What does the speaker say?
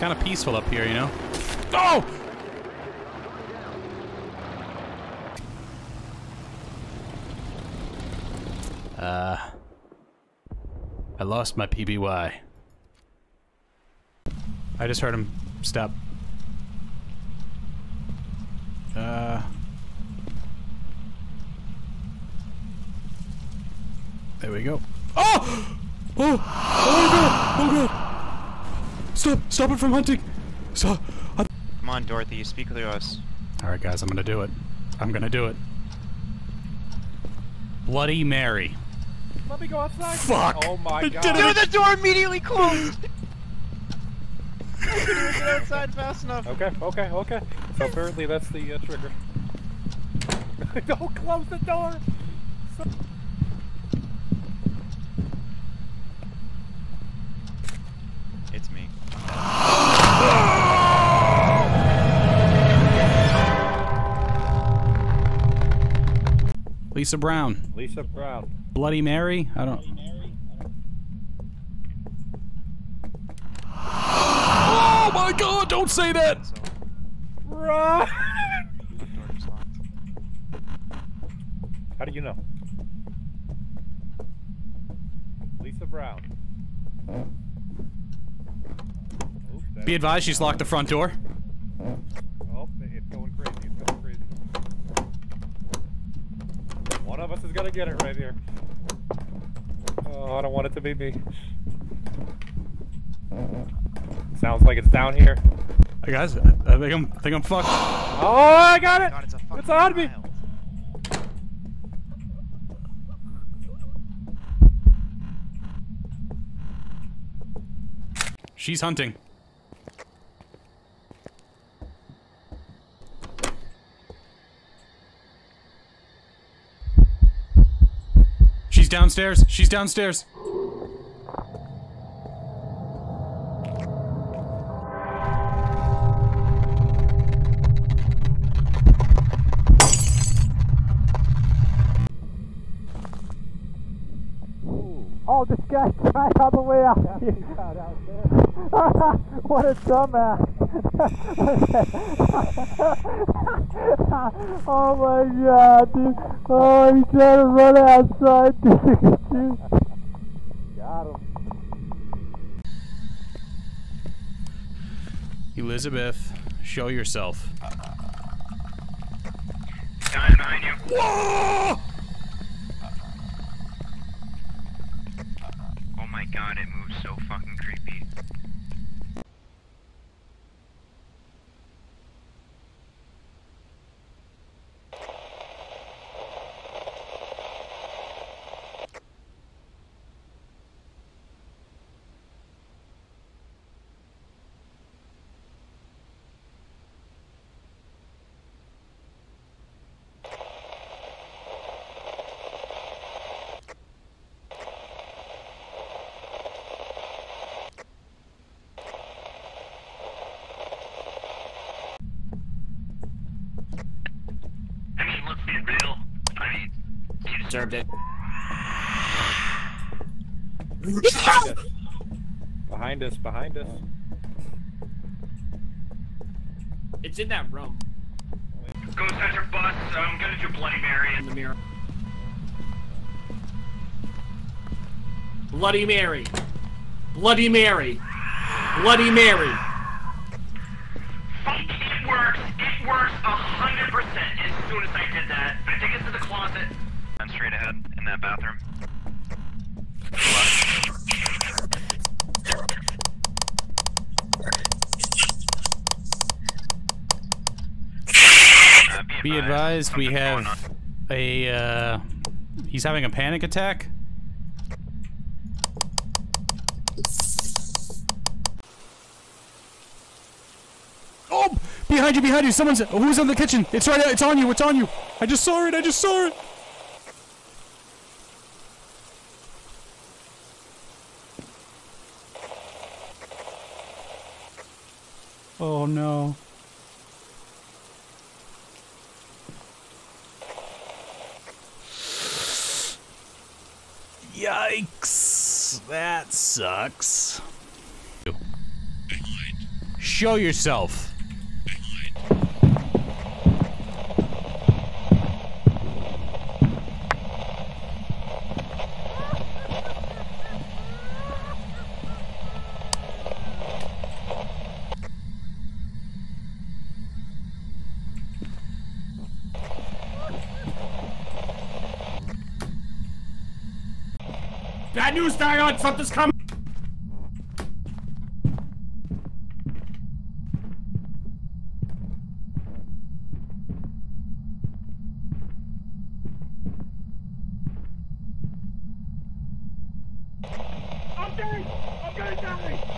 kind of peaceful up here, you know? Oh! Uh, I lost my PBY. I just heard him stop. Uh. There we go. Oh! Oh! Oh god! Oh god! Stop! Stop it from hunting! Stop! Come on, Dorothy, speak through us. Alright, guys, I'm gonna do it. I'm gonna do it. Bloody Mary. Let me go outside. Fuck! Oh my I god. did it. Dude, the door immediately closed! I couldn't even get outside fast enough. Okay, okay, okay. So apparently that's the uh, trigger. Don't close the door. So Lisa Brown. Lisa Brown. Bloody Mary? I don't. Oh my god, don't say that! Run! the door is locked. How do you know? Lisa Brown. Be advised, she's locked the front door. Of us is gonna get it right here. Oh, I don't want it to be me. Sounds like it's down here. Hey guys, I think I'm, I think I'm fucked. Oh, I got it! God, it's a fucking It's on me! child. She's hunting. Downstairs. She's downstairs. Oh, this guy's right all the way out here. what a dumbass. Oh my god, dude. Oh, he's trying to run outside, dude. Got him. Elizabeth, show yourself. Guy behind you. Whoa! Oh my god, it moves so fucking creepy. You deserved it. Behind us, behind us. It's in that room. Go center bus. Um, I'm gonna do Bloody Mary in the mirror. Bloody Mary. Bloody Mary. Bloody Mary. It works. It works a hundred percent. As soon as I did that, I take it to the closet. And straight ahead in that bathroom. Uh, Be advised, we something's going have a, uh, he's having a panic attack. Oh! Behind you, behind you! Someone's, who's in the kitchen? It's right, it's on you, it's on you! I just saw it, I just saw it! Oh no. Yikes. That sucks. show yourself. Bad news, Dion! Something's coming! I'm dying! I'm gonna die!